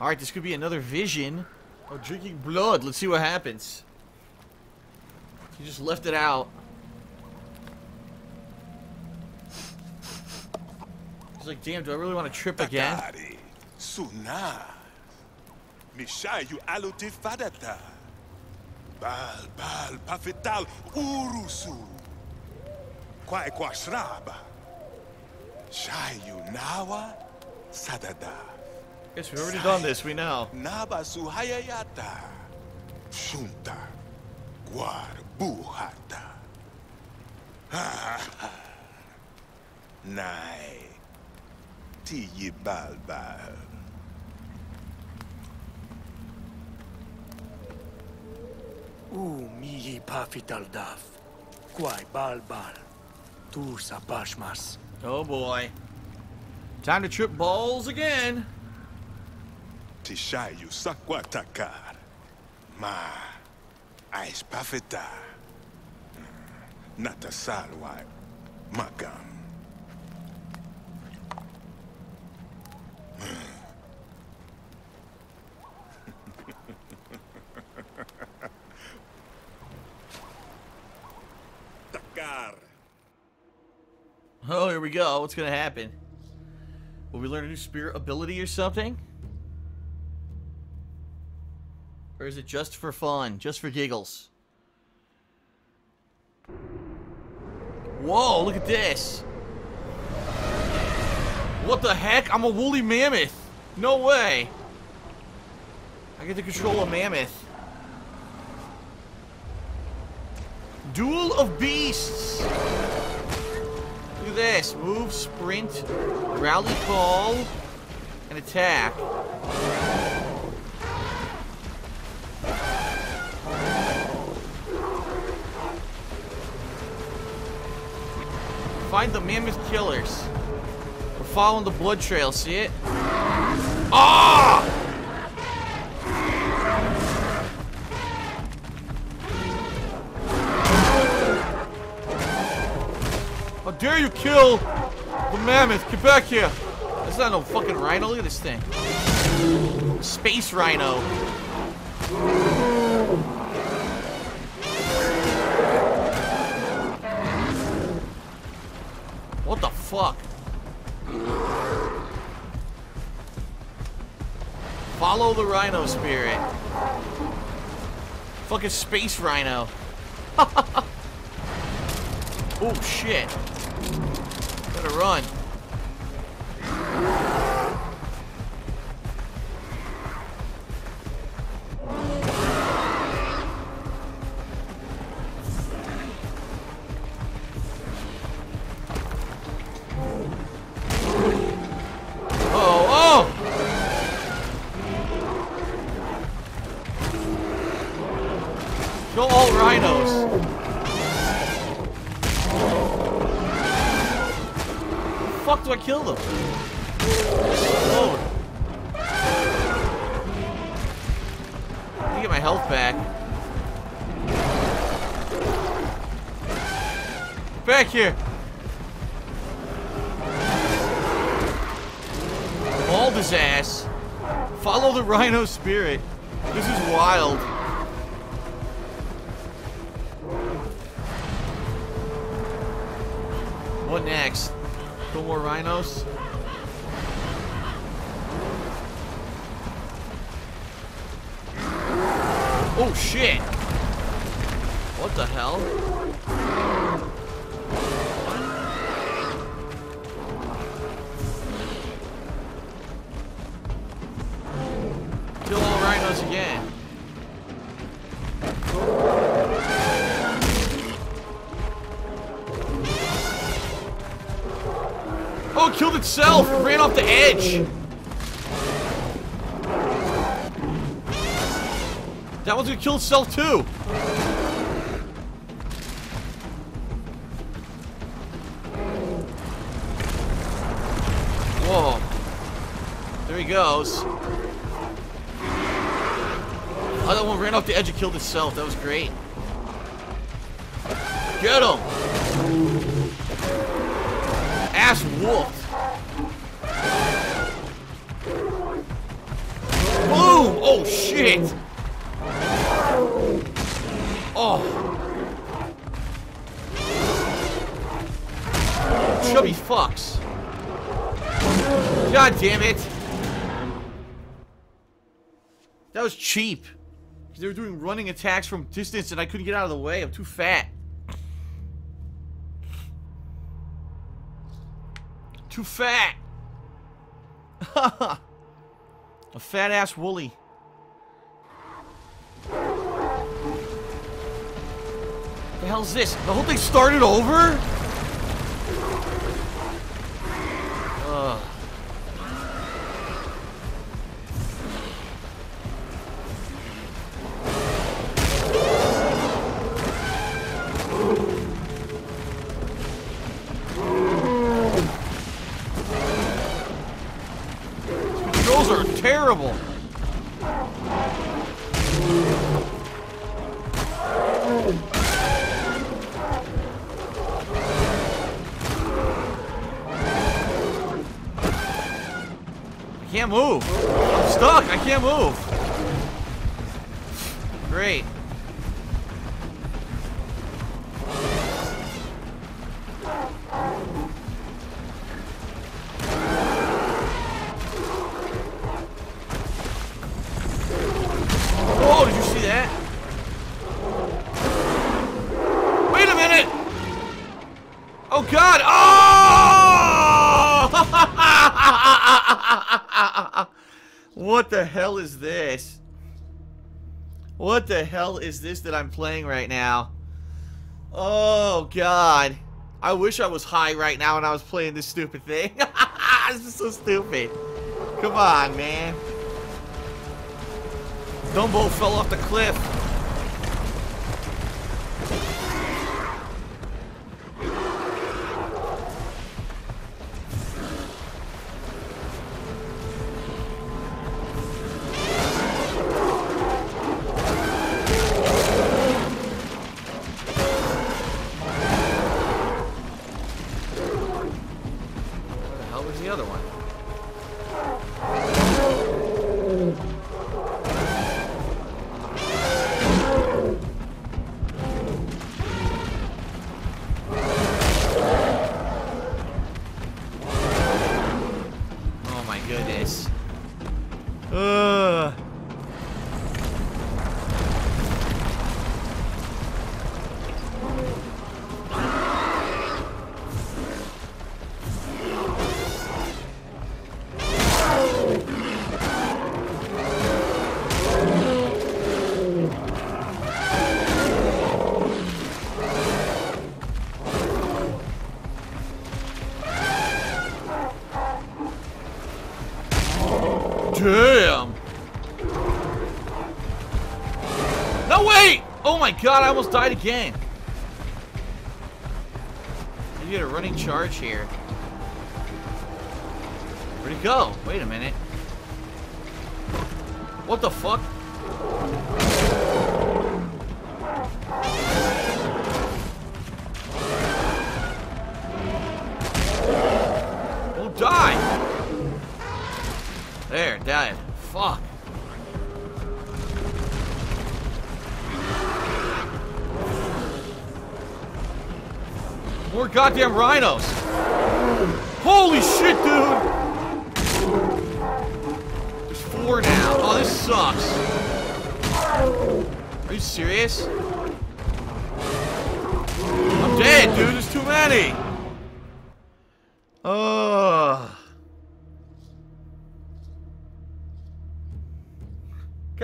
Alright, this could be another vision of drinking blood. Let's see what happens. He just left it out. He's like, damn, do I really want to trip again? Suna, Mishayu Alute Fadata, Bal Bal Pafetal Urusu, Kwai Kwashraba, Shayu Nawa Sadada, Guess we've already done this, we know. Naba Suhayayata, Shunta, Guar Buhata. Nai, Tiyi Bal Bal. U mihi pafital daf. Quai bal bal. Tu sapashmas. Oh boy. Time to trip balls again. Tishayu Sakwatakar. Ma, Ais Pafeta. Mm, Natasalwai, Magam. Mm. Takar. Oh, here we go. What's gonna happen? Will we learn a new spirit ability or something? Or is it just for fun? Just for giggles? Whoa, look at this. What the heck? I'm a woolly mammoth. No way. I get to control a mammoth. Duel of Beasts. Look at this. Move, sprint, rally call, and attack. Find the mammoth killers. We're following the blood trail, see it? Ah! How dare you kill the mammoth? Get back here! That's not no fucking rhino. Look at this thing. Space rhino. Follow the rhino spirit. Fucking space rhino. oh shit. Better run. Fuck do I kill them? Load. Let me get my health back. Back here. Mauled his ass. Follow the rhino spirit. This is wild. More rhinos? Oh shit! What the hell? Oh! It ran off the edge! That one's gonna kill itself too! Whoa. There he goes. Oh, that one ran off the edge and killed itself. That was great. Get him! Ass whooped. Oh, oh, shit! Oh. Chubby fucks. God damn it. That was cheap. They were doing running attacks from distance and I couldn't get out of the way. I'm too fat. Too fat. A fat ass woolly. The hell's this? The whole thing started over? Can't move. I'm stuck. I can't move. Great. The hell is this that I'm playing right now? Oh god. I wish I was high right now and I was playing this stupid thing. this is so stupid. Come on, man. Dumbo fell off the cliff. Damn. No, wait! Oh my god, I almost died again. You get a running charge here. Where'd he go? Wait a minute. What the fuck? Fuck. More goddamn rhinos. Holy shit, dude! There's four now. Oh, this sucks. Are you serious? I'm dead, dude. There's too many. Ugh.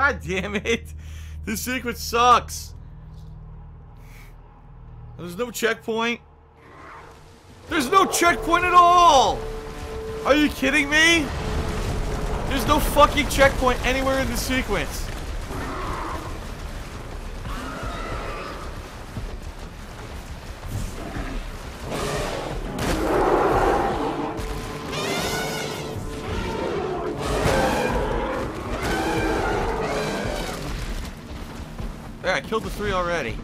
God damn it. This sequence sucks. There's no checkpoint. There's no checkpoint at all! Are you kidding me? There's no fucking checkpoint anywhere in the sequence. Killed the three already.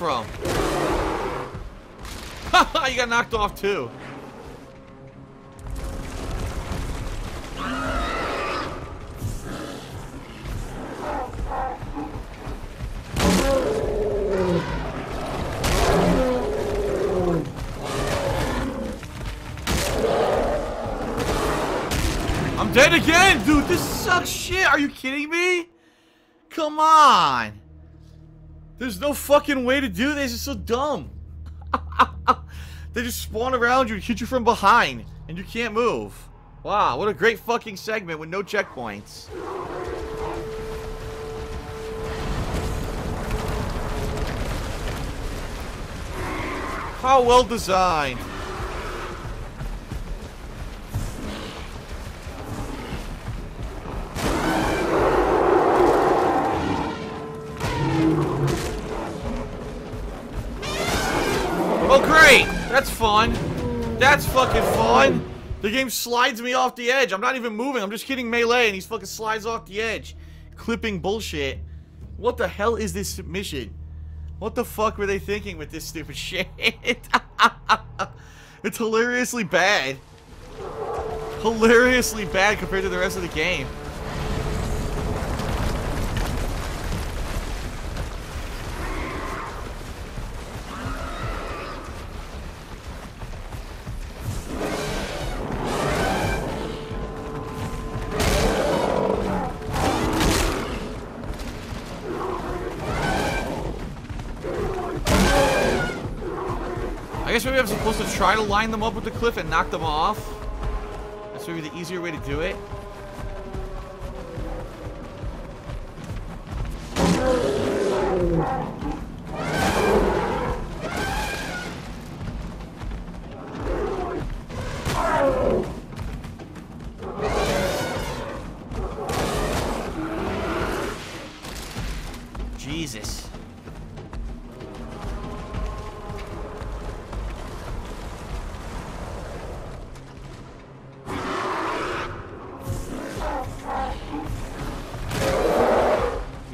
From? You got knocked off too. I'm dead again, dude. This sucks shit. Are you kidding me? Come on. There's no fucking way to do this. It's so dumb. they just spawn around you and hit you from behind, and you can't move. Wow, what a great fucking segment with no checkpoints. How well designed. Oh, great! That's fun. That's fucking fun. The game slides me off the edge. I'm not even moving. I'm just hitting melee and he fucking slides off the edge. Clipping bullshit. What the hell is this mission? What the fuck were they thinking with this stupid shit? it's hilariously bad. Hilariously bad compared to the rest of the game. Try to line them up with the cliff and knock them off. That's maybe the easier way to do it.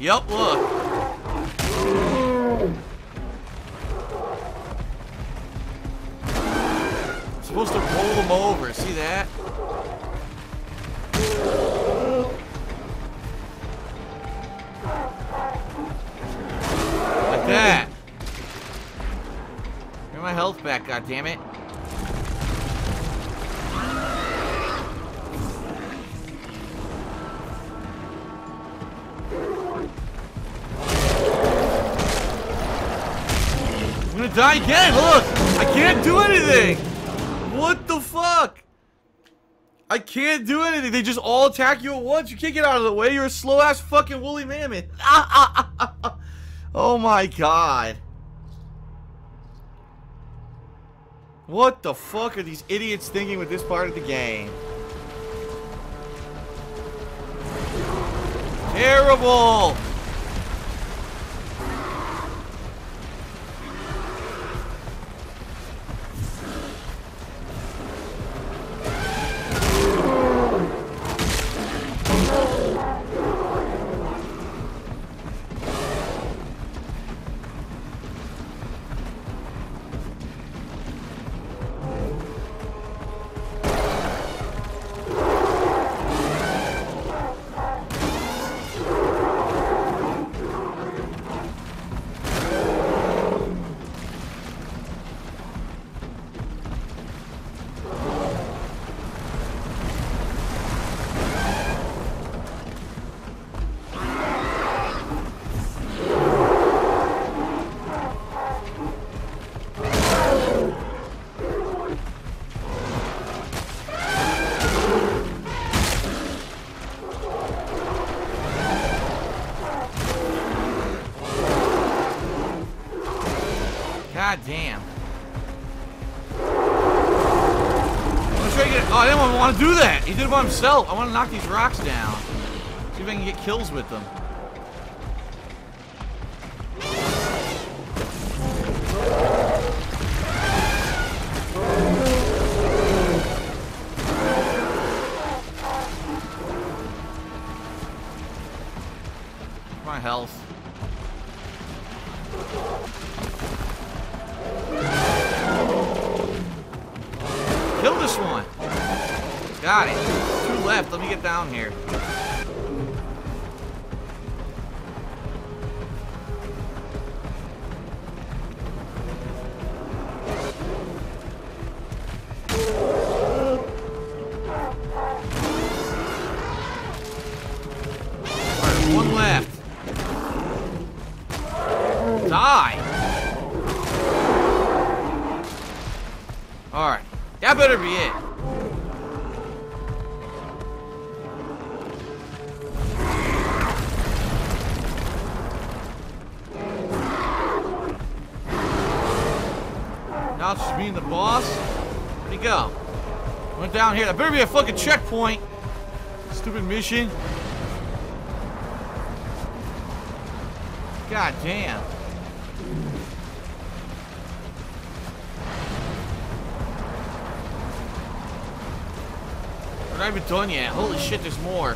Yep, look. I'm supposed to roll them over, see that? Like that. Get my health back, goddammit. Die again, look! I can't do anything! What the fuck? I can't do anything. They just all attack you at once. You can't get out of the way. You're a slow ass fucking woolly mammoth. oh my god. What the fuck are these idiots thinking with this part of the game? Terrible! God damn. I'm trying to get. Oh, I didn't want to do that. He did it by himself. I want to knock these rocks down. See if I can get kills with them. My health. Got it. Two left. Let me get down here. Alright, one left. Die. Alright. That better be it. Here. That better be a fucking checkpoint. Stupid mission. God damn. We're not even done yet. Holy shit, there's more.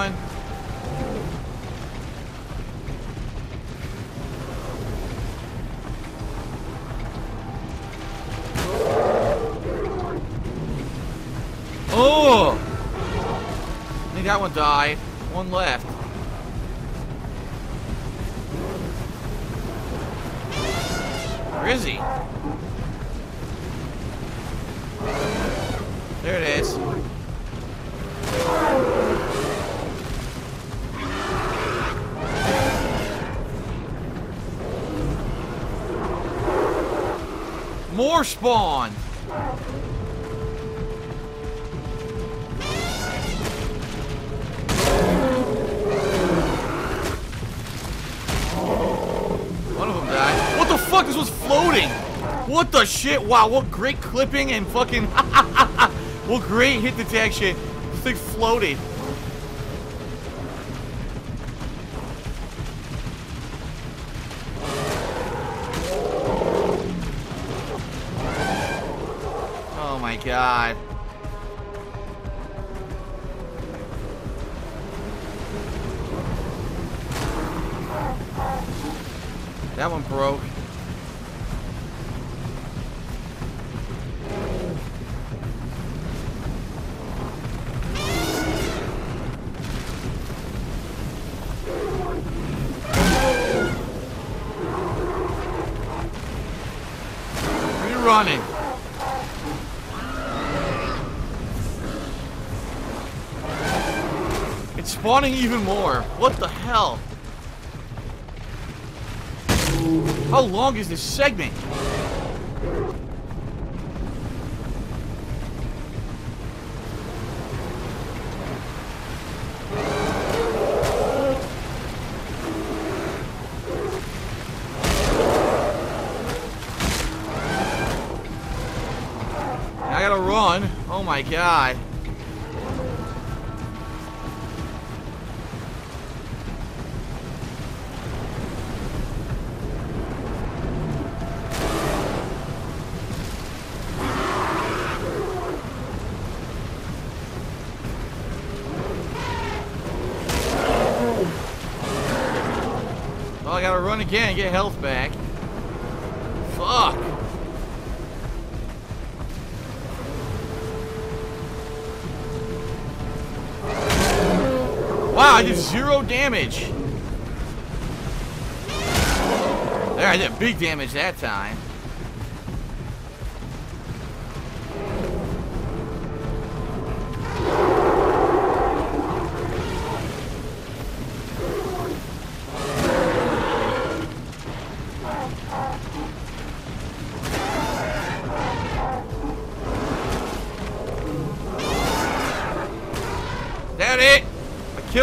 One. Oh! I think that one died. One left. Where is he? There it is. More spawn! One of them died. What the fuck? This was floating! What the shit? Wow, what great clipping and fucking... what great hit detection. This thing floated. God. That one broke. Running? It's spawning even more. What the hell? How long is this segment? I gotta run. Oh my god. Again get health back. Fuck. Wow, I did zero damage. There, I did big damage that time.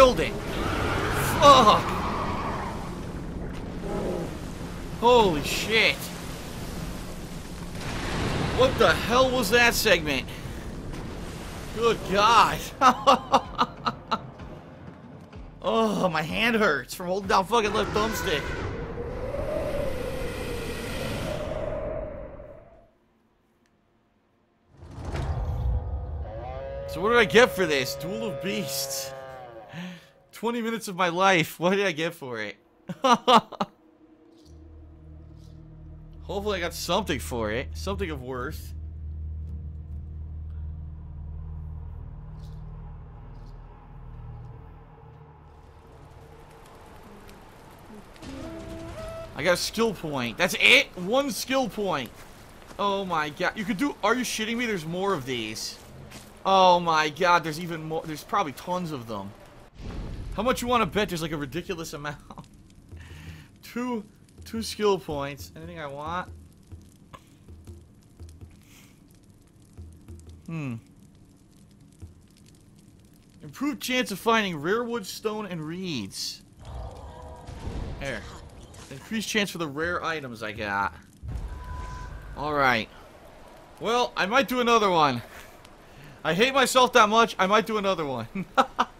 It. Fuck! Holy shit! What the hell was that segment? Good God! oh, my hand hurts from holding down fucking left thumbstick. So what did I get for this? Duel of Beasts. 20 minutes of my life. What did I get for it? Hopefully I got something for it. Something of worth. I got a skill point. That's it? One skill point. Oh my god. You could do... Are you shitting me? There's more of these. Oh my god. There's even more. There's probably tons of them. How much you want to bet? There's like a ridiculous amount. two... Two skill points. Anything I want? Hmm. Improved chance of finding rare wood, stone, and reeds. There. Increased chance for the rare items I got. Alright. Well, I might do another one. I hate myself that much, I might do another one.